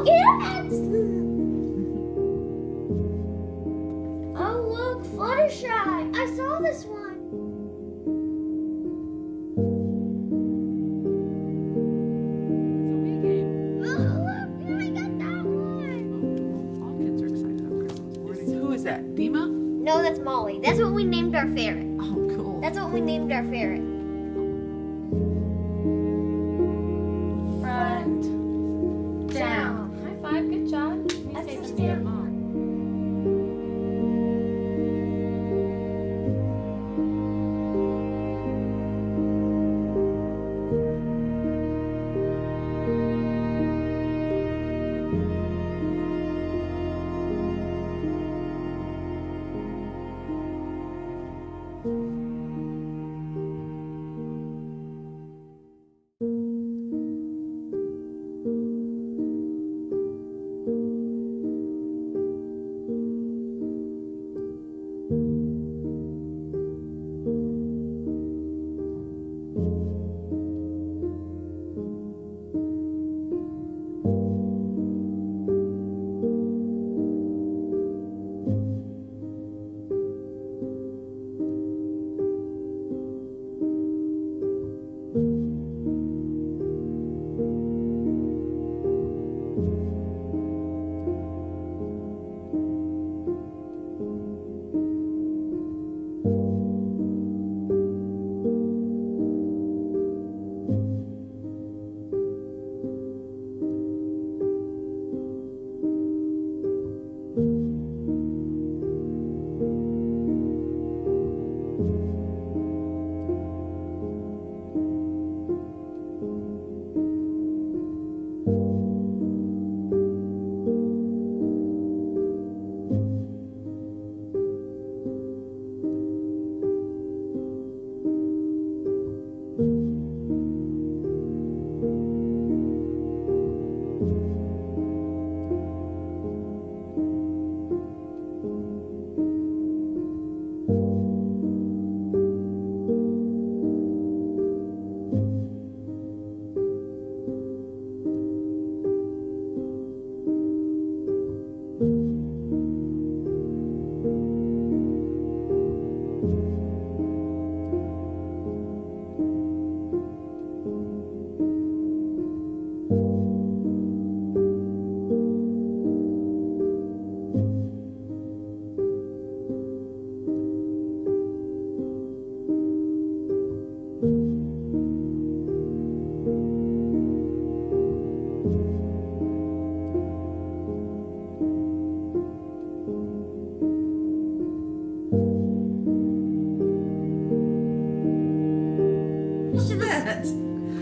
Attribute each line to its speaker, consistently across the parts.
Speaker 1: Oh, yes. oh look, Fluttershy! I saw this one.
Speaker 2: It's a Wii game.
Speaker 1: Oh look, I got that one.
Speaker 2: Oh, all kids are excited on Christmas. Who is that? Dima?
Speaker 1: No, that's Molly. That's what we named our ferret.
Speaker 2: Oh, cool.
Speaker 1: That's what we named our ferret.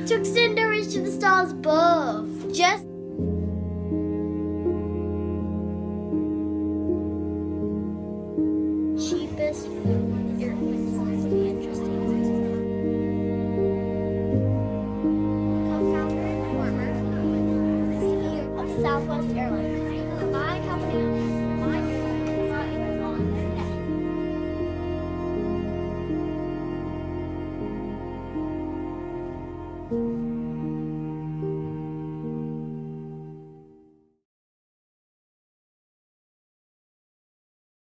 Speaker 1: The, to extend our reach to the stars above.